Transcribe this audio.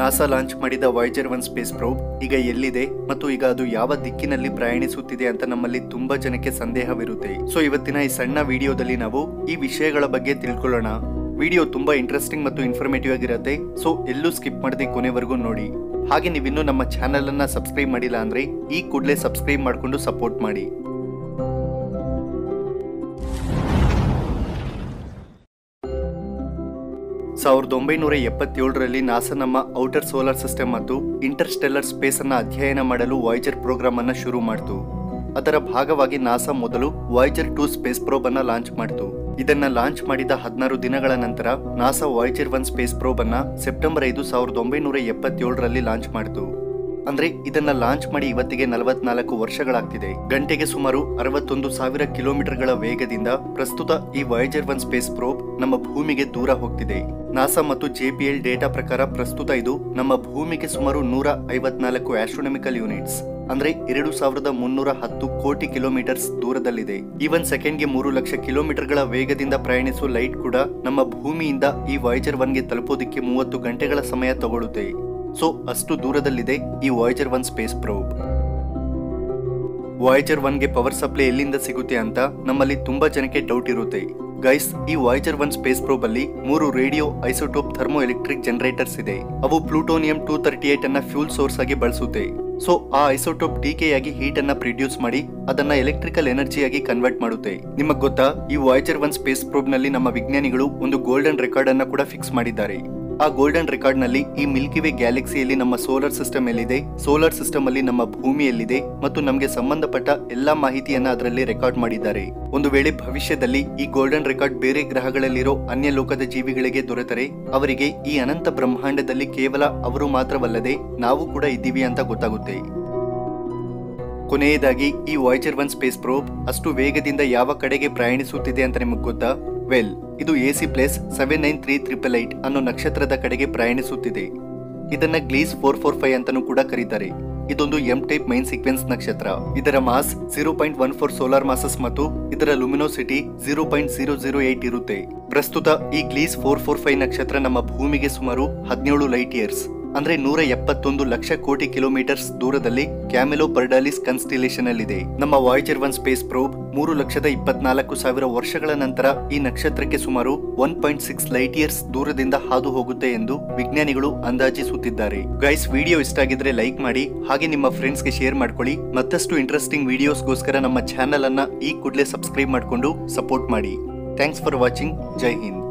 NASA launch ಮಾಡಿದ Voyager one space probe ಈಗ ಎಲ್ಲಿದೆ ಮತ್ತು ಈಗ ಅದು ಯಾವ ದಿಕ್ಕಿನಲ್ಲಿ ಪ್ರಯಾಣಿಸುತ್ತಿದೆ ಅಂತ ನಮ್ಮಲ್ಲಿ ತುಂಬಾ ಜನಕ್ಕೆ ಸಂದೇಹವಿರುತ್ತೆ. ಸೊ ಇವತ್ತಿನ ಈ ಸಣ್ಣ ವಿಡಿಯೋದಲ್ಲಿ ನಾವು ಈ ವಿಷಯಗಳ ಬಗ್ಗೆ ತಿಳ್ಕೊಳ್ಳೋಣ. ವಿಡಿಯೋ ತುಂಬಾ ಇಂಟ್ರೆಸ್ಟಿಂಗ್ ಮತ್ತು ಇನ್ಫಾರ್ಮೇಟಿವ್ ಆಗಿರುತ್ತೆ. ಸೊ ಎಲ್ಲೂ ಸ್ಕಿಪ್ ಮಾಡದೆ ಕೊನೆವರೆಗೂ ನೋಡಿ. ಹಾಗೆ ನೀವಿನ್ನೂ ನಮ್ಮ ಚಾನೆಲ್ ಅನ್ನ ಸಬ್ಸ್ಕ್ರೈಬ್ ಮಾಡಿಲ್ಲ ಅಂದ್ರೆ ಈ ಕೂಡಲೇ ಸಬ್ಸ್ಕ್ರೈಬ್ ಮಾಡಿಕೊಂಡು ಸಪೋರ್ಟ್ ಮಾಡಿ. ಸಾವಿರದ ಒಂಬೈನೂರ ಎಪ್ಪತ್ತೇಳರಲ್ಲಿ ನಾಸಾ ನಮ್ಮ ಔಟರ್ ಸೋಲಾರ್ ಸಿಸ್ಟಮ್ ಮತ್ತು ಇಂಟರ್ಸ್ಟೆಲ್ಲರ್ ಸ್ಪೇಸ್ ಅನ್ನು ಅಧ್ಯಯನ ಮಾಡಲು ವಾಯ್ಜರ್ ಪ್ರೋಗ್ರಾಮ್ ಅನ್ನು ಶುರು ಮಾಡಿತು. ಅದರ ಭಾಗವಾಗಿ ನಾಸಾ ಮೊದಲು ವಾಯ್ಜರ್ ಟೂ ಸ್ಪೇಸ್ ಪ್ರೋಬ್ ಅನ್ನ ಲಾಂಚ್ ಮಾಡಿತು. ಇದನ್ನ ಲಾಂಚ್ ಮಾಡಿದ ಹದಿನಾರು ದಿನಗಳ ನಂತರ NASA Voyager one space probe ಅನ್ನ ಸೆಪ್ಟೆಂಬರ್ ಐದು ಸಾವಿರದ ಒಂಬೈನೂರ ಎಪ್ಪತ್ತೇಳರಲ್ಲಿ ಲಾಂಚ್ ಮಾಡಿತು. ಅಂದ್ರೆ ಇದನ್ನ ಲಾಂಚ್ ಮಾಡಿ ಇವತ್ತಿಗೆ ನಲವತ್ನಾಲ್ಕು ವರ್ಷಗಳಾಗ್ತಿದೆ. ಗಂಟೆಗೆ ಸುಮಾರು ಅರವತ್ತೊಂದು ಸಾವಿರ ಕಿಲೋಮೀಟರ್ಗಳ ವೇಗದಿಂದ ಪ್ರಸ್ತುತ ಈ ವಾಯ್ಜರ್ ಒನ್ ಸ್ಪೇಸ್ ಪ್ರೋಬ್ ನಮ್ಮ ಭೂಮಿಗೆ ದೂರ ಹೋಗ್ತಿದೆ. ನಾಸಾ ಮತ್ತು ಜೆಪಿಎಲ್ ಡೇಟಾ ಪ್ರಕಾರ ಪ್ರಸ್ತುತ ಇದು ನಮ್ಮ ಭೂಮಿಗೆ ಸುಮಾರು ನೂರ ಐವತ್ನಾಲ್ಕು ಆಸ್ಟ್ರೋನಮಿಕಲ್ ಯೂನಿಟ್ಸ್ ಅಂದ್ರೆ ಎರಡು ಸಾವಿರದ ಮುನ್ನೂರ ಹತ್ತು ಕೋಟಿ ಕಿಲೋಮೀಟರ್ಸ್ ದೂರದಲ್ಲಿದೆ. ಈವನ್ ಸೆಕೆಂಡ್ಗೆ ಮೂರು ಲಕ್ಷ ಕಿಲೋಮೀಟರ್ಗಳ ವೇಗದಿಂದ ಪ್ರಯಾಣಿಸುವ ಲೈಟ್ ಕೂಡ ನಮ್ಮ ಭೂಮಿಯಿಂದ ಈ ವಾಯೇಜರ್ ಒನ್ಗೆ ತಲುಪೋದಿಕ್ಕೆ ಮೂವತ್ತು ಗಂಟೆಗಳ ಸಮಯ ತಗೊಳ್ಳುತ್ತೆ. ಸೊ ಅಷ್ಟು ದೂರದಲ್ಲಿದೆ ಈ Voyager one space probe Voyager ಒನ್ಗೆ power supply ಎಲ್ಲಿಂದ ಸಿಗುತ್ತೆ ಅಂತ ನಮ್ಮಲ್ಲಿ ತುಂಬಾ ಜನಕ್ಕೆ ಡೌಟ್ ಇರುತ್ತೆ. ಗೈಸ್, ಈ ವಾಯ್ಜರ್ ಒನ್ ಸ್ಪೇಸ್ ಪ್ರೋಬ್ ಅಲ್ಲಿ ಮೂರು radioisotope thermoelectric generators ಇದೆ. ಅವು ಪ್ಲೂಟೋನಿಯಂ ಟೂ ತರ್ಟಿ ಏಟ್ ಅನ್ನ ಫ್ಯೂಲ್ ಸೋರ್ಸ್ ಆಗಿ ಬಳಸುತ್ತೆ. ಸೊ, ಆ ಐಸೋಟೋಪ್ ಡಿಕೆ ಆಗಿ ಹೀಟ್ ಅನ್ನ ಪ್ರೊಡ್ಯೂಸ್ ಮಾಡಿ, ಅದನ್ನ ಎಲೆಕ್ಟ್ರಿಕಲ್ ಎನರ್ಜಿ ಆಗಿ ಕನ್ವರ್ಟ್ ಮಾಡುತ್ತೆ. ನಿಮಗ್ ಗೊತ್ತಾ, ಈ ವಾಯ್ಜರ್ ಒನ್ ಸ್ಪೇಸ್ ಪ್ರೋಬ್ನಲ್ಲಿ ನಮ್ಮ ವಿಜ್ಞಾನಿಗಳು ಒಂದು ಗೋಲ್ಡನ್ ರೆಕಾರ್ಡ್ ಅನ್ನ ಕೂಡ ಫಿಕ್ಸ್ ಮಾಡಿದ್ದಾರೆ. ಆ ಗೋಲ್ಡನ್ ರೆಕಾರ್ಡ್ನಲ್ಲಿ ಈ ಮಿಲ್ಕಿ ವೇ ಗ್ಯಾಲಕ್ಸಿಯಲ್ಲಿ ನಮ್ಮ ಸೋಲಾರ್ ಸಿಸ್ಟಮ್ ಎಲ್ಲಿದೆ? ಸೋಲಾರ್ ಸಿಸ್ಟಮ್ ಅಲ್ಲಿ ನಮ್ಮ ಭೂಮಿ ಎಲ್ಲಿದೆ? ಮತ್ತು ನಮಗೆ ಸಂಬಂಧಪಟ್ಟ ಎಲ್ಲಾ ಮಾಹಿತಿಯನ್ನ ಅದರಲ್ಲಿ ರೆಕಾರ್ಡ್ ಮಾಡಿದ್ದಾರೆ. ಒಂದು ವೇಳೆ ಭವಿಷ್ಯದಲ್ಲಿ ಈ ಗೋಲ್ಡನ್ ರೆಕಾರ್ಡ್ ಬೇರೆ ಗ್ರಹಗಳಲ್ಲಿರೋ ಅನ್ಯ ಲೋಕದ ಜೀವಿಗಳಿಗೆ ದೊರೆತರೆ, ಅವರಿಗೆ ಈ ಅನಂತ ಬ್ರಹ್ಮಾಂಡದಲ್ಲಿ ಕೇವಲ ಅವರು ಮಾತ್ರವಲ್ಲದೆ ನಾವು ಕೂಡ ಇದ್ದೀವಿ ಅಂತ ಗೊತ್ತಾಗುತ್ತೆ. ಕೊನೆಯದಾಗಿ ಈ ವಾಯ್ಚರ್ ಒನ್ ಸ್ಪೇಸ್ ಪ್ರೋಬ್ ಅಷ್ಟು ವೇಗದಿಂದ ಯಾವ ಕಡೆಗೆ ಪ್ರಯಾಣಿಸುತ್ತಿದೆ ಅಂತ ನಿಮಗೆ ಗೊತ್ತಾ? ವೆಲ್ ಇದು A C plus seven nine three triple eight ಅನ್ನೋ ನಕ್ಷತ್ರದ ಕಡೆಗೆ ಪ್ರಯಾಣಿಸುತ್ತಿದೆ. ಇದನ್ನ ಗ್ಲೀಸ್ ಫೋರ್ ಫೋರ್ ಫೈವ್ ಅಂತಾನೂ ಕೂಡ ಕರೀತಾರೆ. ಇದೊಂದು ಎಂ ಟೈಪ್ ಮೈನ್ ಸೀಕ್ವೆನ್ಸ್ ನಕ್ಷತ್ರ. ಇದರ mass zero point one four solar masses ಮತ್ತು ಇದರ luminosity zero point zero zero eight ಇರುತ್ತೆ. ಪ್ರಸ್ತುತ ಈ ಗ್ಲೀಸ್ ಫೋರ್ ಫೋರ್ ಫೈವ್ ನಕ್ಷತ್ರ ನಮ್ಮ ಭೂಮಿಗೆ ಸುಮಾರು ಹದಿನೇಳು ಲೈಟ್ ಇಯರ್ಸ್ ಅಂದ್ರೆ ನೂರ ಎಪ್ಪತ್ತೊಂದು ಲಕ್ಷ ಕೋಟಿ ಕಿಲೋಮೀಟರ್ಸ್ ದೂರದಲ್ಲಿ ಕ್ಯಾಮೆಲೋ ಪರ್ಡಾಲಿಸ್ ಕನ್ಸ್ಟಿಲೇಷನ್ ಅಲ್ಲಿದೆ ನಮ್ಮ ವಾಯ್ಜರ್ ಒನ್ ಸ್ಪೇಸ್ ಪ್ರೋಬ್ ಮೂರು ಲಕ್ಷದ ಇಪ್ಪತ್ನಾಲ್ಕು ಸಾವಿರ ವರ್ಷಗಳ ನಂತರ ಈ ನಕ್ಷತ್ರಕ್ಕೆ ಸುಮಾರು one point six light years ದೂರದಿಂದ ಹಾದು ಹೋಗುತ್ತೆ ಎಂದು ವಿಜ್ಞಾನಿಗಳು ಅಂದಾಜಿಸುತ್ತಿದ್ದಾರೆ. ಗೈಸ್, ವಿಡಿಯೋ ಇಷ್ಟ ಆಗಿದ್ರೆ ಲೈಕ್ ಮಾಡಿ, ಹಾಗೆ ನಿಮ್ಮ ಫ್ರೆಂಡ್ಸ್ಗೆ ಶೇರ್ ಮಾಡ್ಕೊಳ್ಳಿ. ಮತ್ತಷ್ಟು ಇಂಟ್ರೆಸ್ಟಿಂಗ್ ವಿಡಿಯೋಸ್ಗೋಸ್ಕರ ನಮ್ಮ ಚಾನೆಲ್ ಅನ್ನ ಈ ಕೂಡಲೇ ಸಬ್ಸ್ಕ್ರೈಬ್ ಮಾಡಿಕೊಂಡು ಸಪೋರ್ಟ್ ಮಾಡಿ. Thanks for watching. Jai Hind.